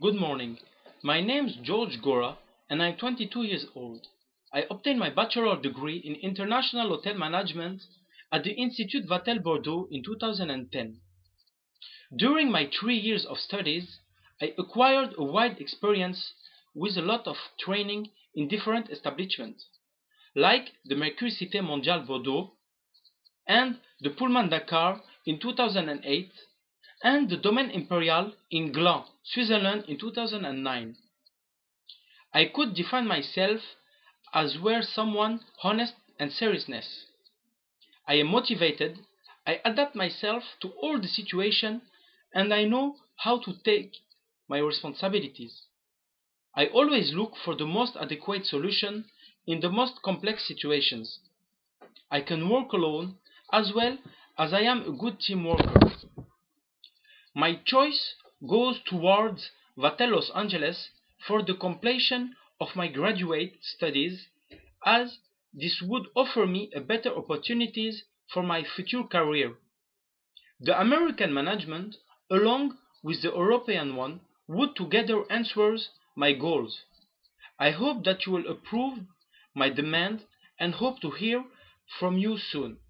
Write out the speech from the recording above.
Good morning. My name is Georges Ghorra and I'm 22 years old. I obtained my bachelor degree in international hotel management at the Institut Vatel Bordeaux in 2010. During my three years of studies, I acquired a wide experience with a lot of training in different establishments, like the Mercure Cité Mondiale Bordeaux and the Pullman Dakar in 2008 and the Domaine Imperial in Gland, Switzerland in 2009. I could define myself as were someone honest and seriousness. I am motivated, I adapt myself to all the situation, and I know how to take my responsibilities. I always look for the most adequate solution in the most complex situations. I can work alone as well as I am a good team worker. My choice goes towards Vatel Los Angeles for the completion of my graduate studies as this would offer me better opportunities for my future career. The American management, along with the European one, would together answers my goals. I hope that you will approve my demand and hope to hear from you soon.